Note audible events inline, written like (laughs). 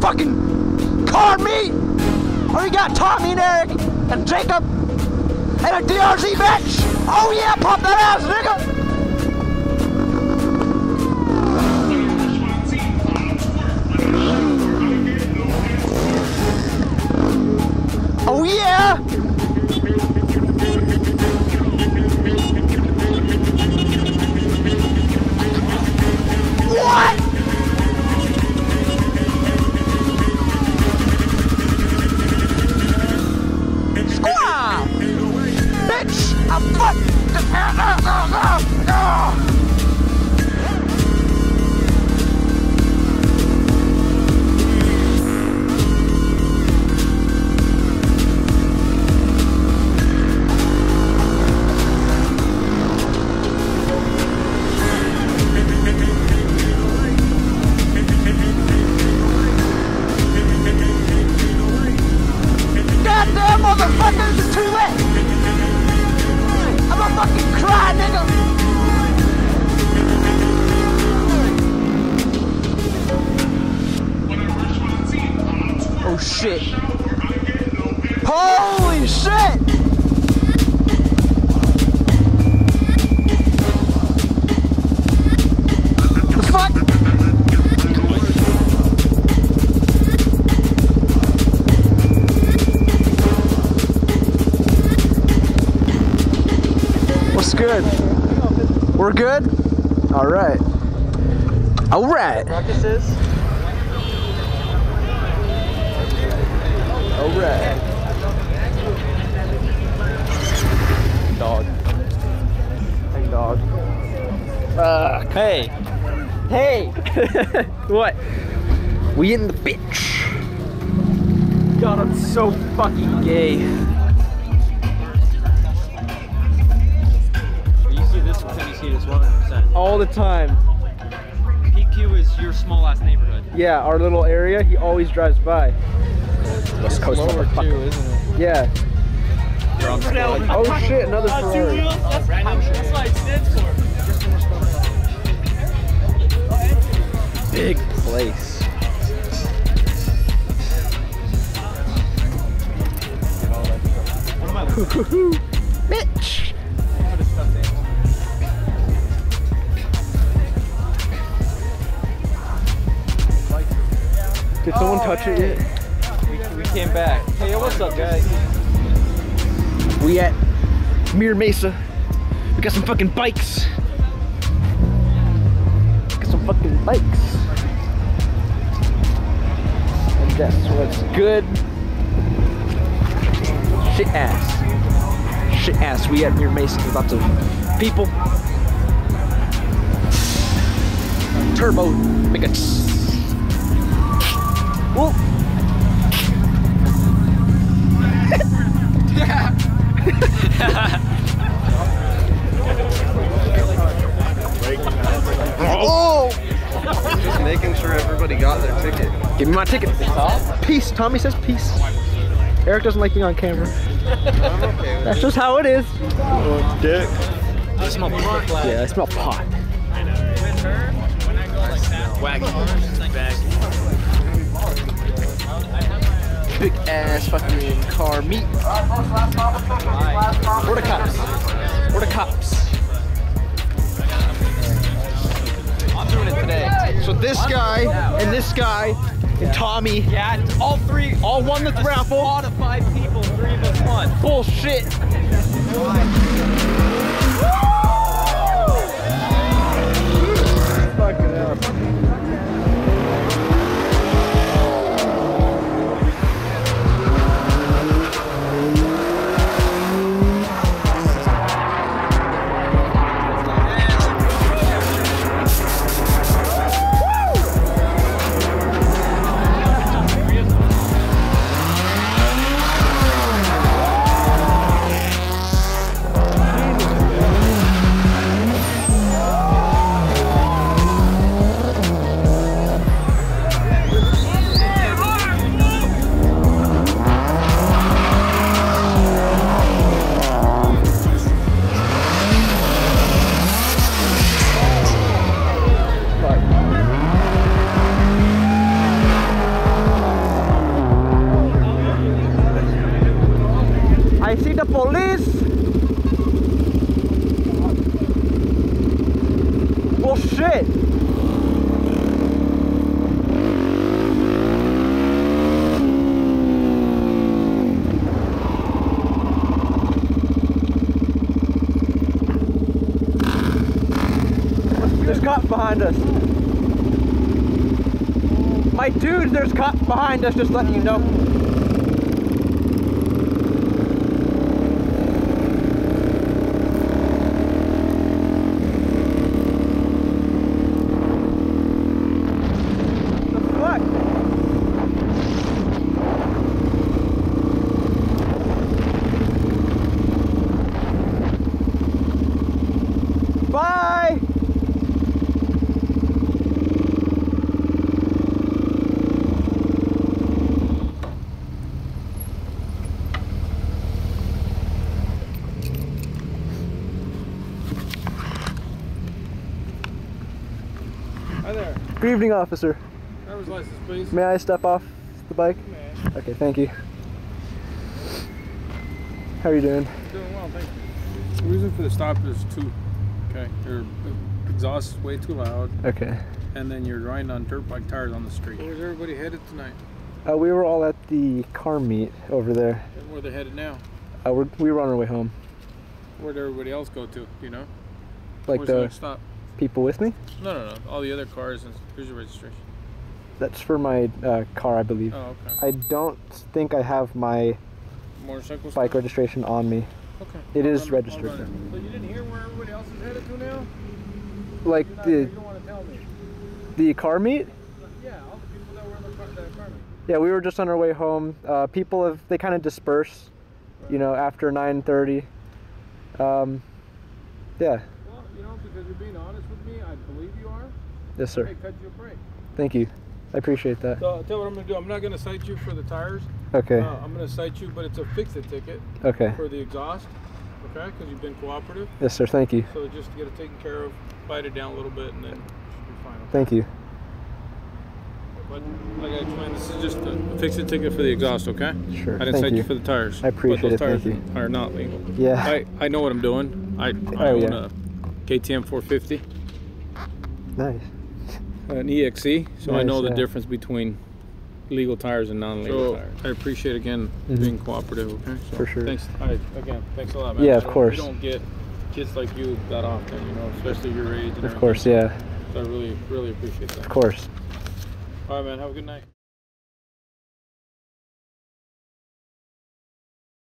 fucking car meet. Or we got Tommy and Eric and Jacob and a DRZ bench. Oh yeah, pop that ass, nigga. Oh yeah. Shit. Holy shit! What's good? We're good? Alright. Alright. Alright. Dog. Hey, dog. Hey. Hey. (laughs) what? We in the bitch. God, I'm so fucking gay. You see this one, you see this 100%. All the time. PQ is your small ass neighborhood. Yeah, our little area, he always drives by. West Coast Lower motherfucker. too, isn't it? Yeah. Oh shit, another Ferrari. That's, that's what it stands for. Big place. (laughs) Bitch. Did someone touch it yet? Came back. Hey, what's up, guys? We at Mira Mesa. We got some fucking bikes. Got some fucking bikes. And that's what's good. Shit ass. Shit ass. We at Mira Mesa. There's lots of people. Turbo. Make a. tss. Give me my ticket. Peace. Tommy says peace. Eric doesn't like being on camera. I'm okay with That's just how it is. dick. I smell pot. Yeah, I smell pot. Big ass fucking car meat. Where the cops? Where the cops? I'm doing it today. So this guy and this guy and Tommy Yeah, all three. all won the A raffle. of five people, three of us won. Bullshit. shit! There's cops behind us. My dude, there's cops behind us, just letting you know. Evening, officer. Driver's license, please. May I step off the bike? Okay, thank you. How are you doing? doing well, thank you. The reason for the stop is two. Okay, your exhaust is way too loud, Okay. and then you're riding on dirt bike tires on the street. Where's everybody headed tonight? Uh, we were all at the car meet over there. And where they're headed now? Uh, we're, we were on our way home. Where'd everybody else go to? You know? Like Where's the the stop? People with me. No, no, no. All the other cars and here's your registration. That's for my uh, car, I believe. Oh, okay. I don't think I have my Motorcycle. bike stuff? registration on me. Okay. It I'll is run- registered, run it. But you didn't hear where everybody else is headed to now? Like not, the you don't want to tell me. the car meet. Yeah, all the people that were in the car, that car meet. Yeah, we were just on our way home. Uh, people have they kind of disperse, you know, after 9:30. Um, yeah. Well, you know, because you're being honest with me, I believe you are. Yes, sir. may cut you a break. Thank you. I appreciate that. So I'll tell you what I'm gonna do. I'm not gonna cite you for the tires. Okay. Uh, I'm gonna cite you, but it's a fix-it ticket Okay. for the exhaust. Okay, because you've been cooperative. Yes, sir. Thank you. So just to get it taken care of, bite it down a little bit, and then it should be fine. Okay? Thank you. But like I explained, this is just a fix-it ticket for the exhaust. Okay. Sure. I didn't Thank cite you. you. for the tires. I appreciate but it, those thank tires Are not legal. Yeah. I, I know what I'm doing. I, I Oh, own yeah. a KTM 450, Nice. an EXC, so I Nice, know the yeah. difference between legal tires and non-legal So, tires. I appreciate again Mhm. being cooperative. Okay. So For sure. Thanks. I, again, thanks a lot, man. Yeah, of don't- course. We don't get kids like you that often, you know, especially your age. And Of course. Yeah. So I really, really appreciate that. Of course. All right, man. Have a good night.